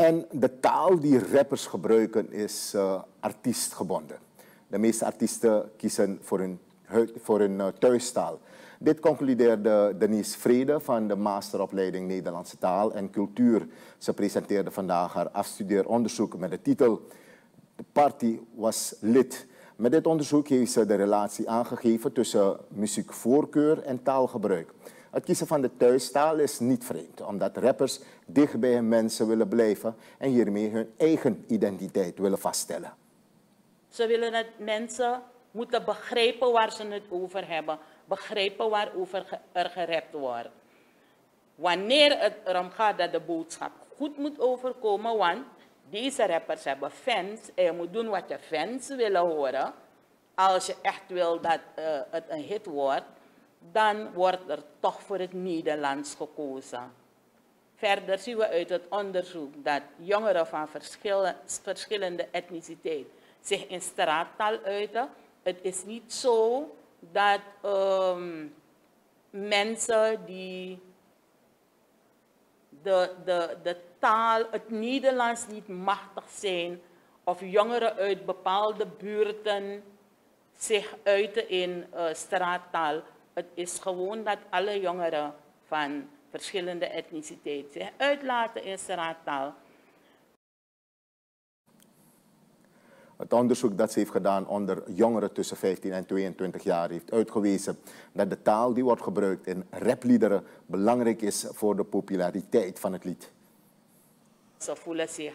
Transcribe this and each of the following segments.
En de taal die rappers gebruiken is uh, artiestgebonden. De meeste artiesten kiezen voor hun, voor uh, thuistaal. Dit concludeerde Denise Vrede van de masteropleiding Nederlandse Taal en Cultuur. Ze presenteerde vandaag haar afstudeeronderzoek met de titel De Party was lid. Met dit onderzoek heeft ze de relatie aangegeven tussen muziekvoorkeur en taalgebruik. Het kiezen van de thuistaal is niet vreemd, omdat rappers dicht bij hun mensen willen blijven en hiermee hun eigen identiteit willen vaststellen. Ze willen dat mensen moeten begrijpen waar ze het over hebben, begrijpen waarover er gerept wordt. Wanneer het erom gaat dat de boodschap goed moet overkomen, want deze rappers hebben fans en je moet doen wat je fans willen horen. Als je echt wil dat uh, het een hit wordt, dan wordt er toch voor het Nederlands gekozen. Verder zien we uit het onderzoek dat jongeren van verschillende etniciteit zich in straattaal uiten. Het is niet zo dat um, mensen die de, de, de taal, het Nederlands niet machtig zijn, of jongeren uit bepaalde buurten zich uiten in uh, straattaal. Het is gewoon dat alle jongeren van verschillende etniciteiten zich uitlaten in straattaal. Het onderzoek dat ze heeft gedaan onder jongeren tussen 15 en 22 jaar heeft uitgewezen dat de taal die wordt gebruikt in rapliederen belangrijk is voor de populariteit van het lied. Ze voelen zich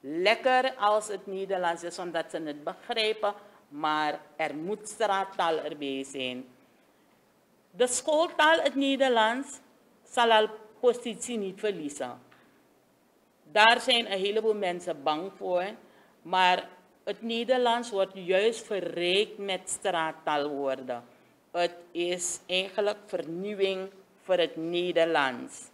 lekker als het Nederlands is omdat ze het begrijpen, maar er moet straattaal erbij zijn. De schooltaal het Nederlands zal al positie niet verliezen. Daar zijn een heleboel mensen bang voor, maar het Nederlands wordt juist verrijkt met straattaalwoorden. Het is eigenlijk vernieuwing voor het Nederlands.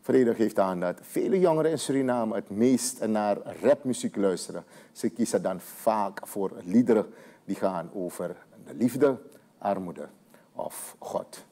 Vrede geeft aan dat vele jongeren in Suriname het meest naar rapmuziek luisteren. Ze kiezen dan vaak voor liederen die gaan over de liefde, armoede of God.